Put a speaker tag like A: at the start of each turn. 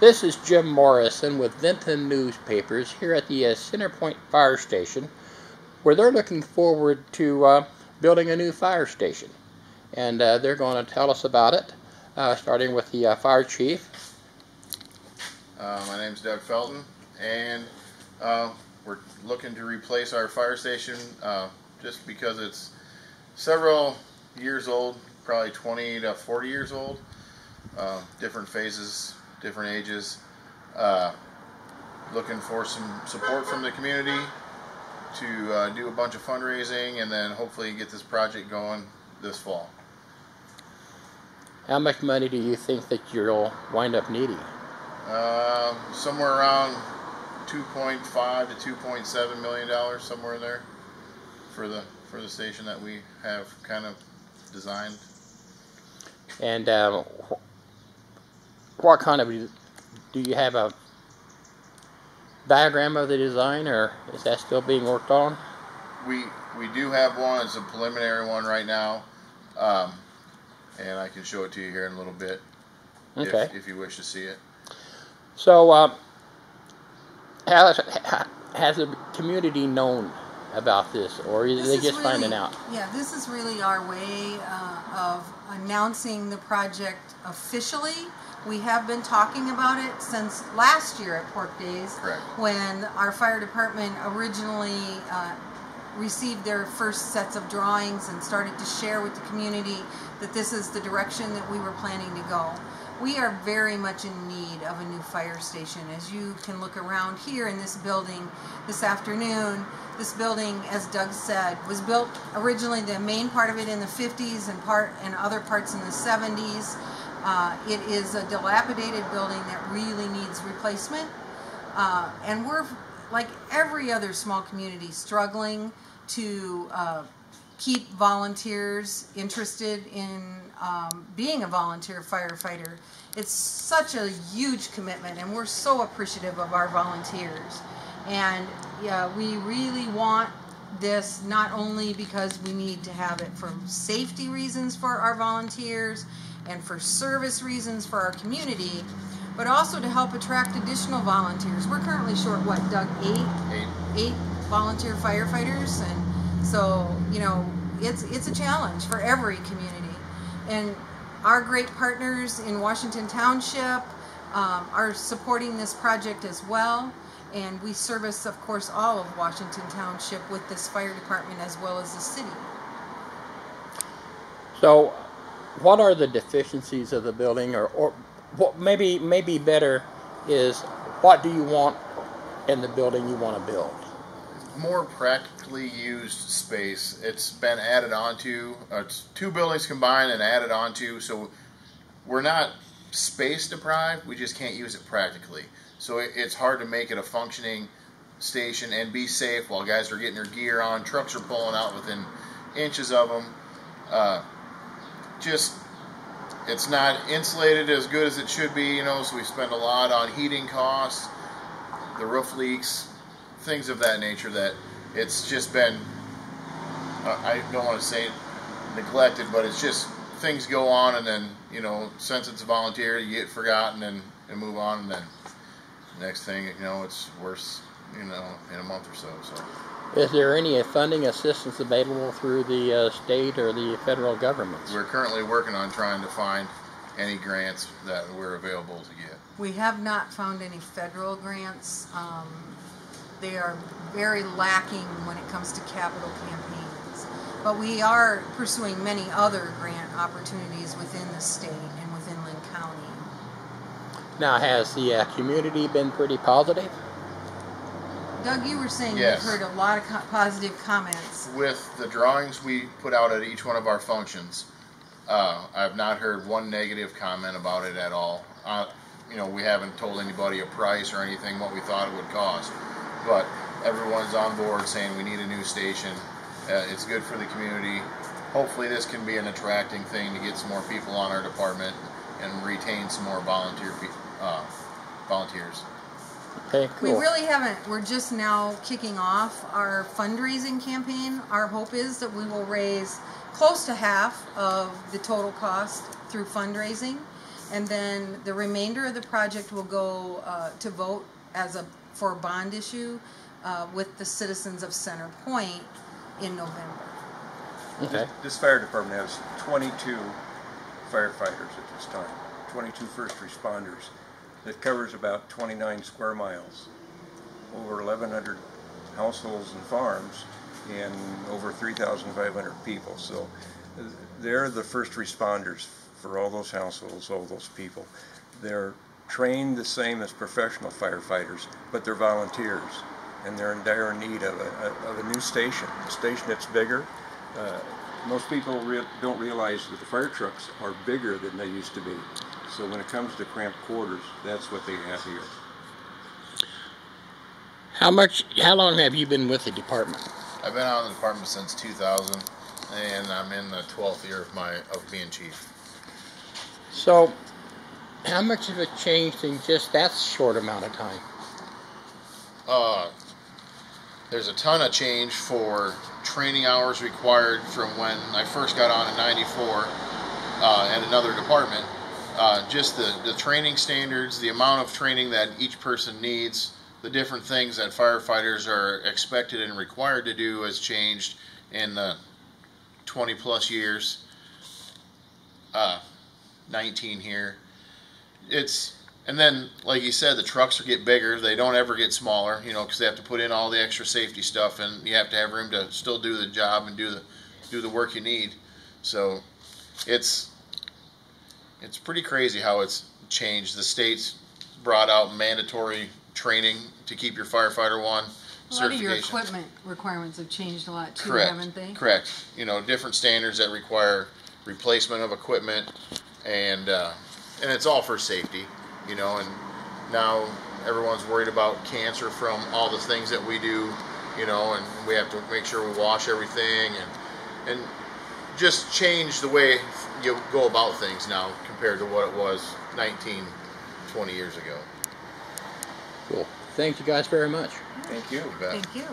A: This is Jim Morrison with Vinton Newspapers here at the uh, Center Point Fire Station, where they're looking forward to uh, building a new fire station. And uh, they're going to tell us about it, uh, starting with the uh, fire chief.
B: Uh, my is Doug Felton, and we're looking to replace our fire station just because it's several years old, probably 20 to 40 years old. different phases different ages. Uh, looking for some support from the community to uh, do a bunch of fundraising and then hopefully get this project going this fall.
A: How much money do you think that you'll wind up needing?
B: Uh, somewhere around 2.5 to 2.7 million dollars, somewhere in there, for the for the station that we have kind of designed.
A: And um, what kind of do you have a diagram of the design or is that still being worked on?
B: We we do have one. It's a preliminary one right now um, and I can show it to you here in a little bit okay. if, if you wish to see it.
A: So uh, has, has the community known about this, or is they just
C: really,
A: finding out?
C: Yeah, this is really our way uh, of announcing the project officially we have been talking about it since last year at Pork Days
B: Correct.
C: when our fire department originally uh, received their first sets of drawings and started to share with the community that this is the direction that we were planning to go. We are very much in need of a new fire station. As you can look around here in this building this afternoon, this building, as Doug said, was built originally the main part of it in the 50s and part and other parts in the 70s. Uh, it is a dilapidated building that really needs replacement. Uh, and we're, like every other small community, struggling to uh, keep volunteers interested in um, being a volunteer firefighter. It's such a huge commitment, and we're so appreciative of our volunteers. And yeah, we really want this not only because we need to have it for safety reasons for our volunteers and for service reasons for our community, but also to help attract additional volunteers. We're currently short, what, Doug, eight?
B: Eight.
C: Eight volunteer firefighters, and so, you know, it's, it's a challenge for every community. And our great partners in Washington Township um, are supporting this project as well. And we service, of course, all of Washington Township with this fire department as well as the city.
A: So what are the deficiencies of the building, or, or what maybe maybe better is what do you want in the building you want to build?
B: More practically used space. It's been added onto. Uh, it's two buildings combined and added onto, so we're not space deprived. We just can't use it practically. So it, it's hard to make it a functioning station and be safe while guys are getting their gear on. Trucks are pulling out within inches of them. Uh, just it's not insulated as good as it should be, you know, so we spend a lot on heating costs, the roof leaks, things of that nature that it's just been, uh, I don't want to say neglected, but it's just things go on and then, you know, since it's a volunteer, you get forgotten and, and move on and then next thing, you know, it's worse, you know, in a month or so. So.
A: Is there any funding assistance available through the uh, state or the federal governments?
B: We're currently working on trying to find any grants that we're available to get.
C: We have not found any federal grants. Um, they are very lacking when it comes to capital campaigns. But we are pursuing many other grant opportunities within the state and within Linn County.
A: Now, has the uh, community been pretty positive?
C: Doug, you were saying yes. you've heard a lot of co positive comments.
B: With the drawings we put out at each one of our functions, uh, I've not heard one negative comment about it at all. Uh, you know, we haven't told anybody a price or anything what we thought it would cost, but everyone's on board saying we need a new station. Uh, it's good for the community. Hopefully, this can be an attracting thing to get some more people on our department and retain some more volunteer uh, volunteers.
A: Okay, cool.
C: We really haven't. We're just now kicking off our fundraising campaign. Our hope is that we will raise close to half of the total cost through fundraising. And then the remainder of the project will go uh, to vote as a for a bond issue uh, with the citizens of Center Point in November.
A: Okay.
D: This fire department has 22 firefighters at this time, 22 first responders. That covers about 29 square miles, over 1,100 households and farms, and over 3,500 people. So they're the first responders for all those households, all those people. They're trained the same as professional firefighters, but they're volunteers, and they're in dire need of a, of a new station, a station that's bigger. Uh, most people rea- don't realize that the fire trucks are bigger than they used to be. So when it comes to cramped quarters, that's what they have here.
A: How much? How long have you been with the department?
B: I've been out in the department since 2000, and I'm in the 12th year of my of being chief.
A: So, how much have it changed in just that short amount of time?
B: Uh, there's a ton of change for training hours required from when I first got on in '94 uh, at another department. Uh, just the, the training standards, the amount of training that each person needs, the different things that firefighters are expected and required to do has changed in the 20 plus years. Uh, 19 here. It's and then, like you said, the trucks get bigger. They don't ever get smaller, you know, because they have to put in all the extra safety stuff, and you have to have room to still do the job and do the do the work you need. So, it's it's pretty crazy how it's changed. The states brought out mandatory training to keep your firefighter one
C: A lot of your equipment requirements have changed a lot too,
B: Correct.
C: haven't they?
B: Correct. You know, different standards that require replacement of equipment, and uh, and it's all for safety. You know, and now everyone's worried about cancer from all the things that we do. You know, and we have to make sure we wash everything and and just change the way you go about things now compared to what it was 19, 20 years ago.
A: Cool. Thank you guys very much.
D: Thank you.
B: You.
C: Thank you.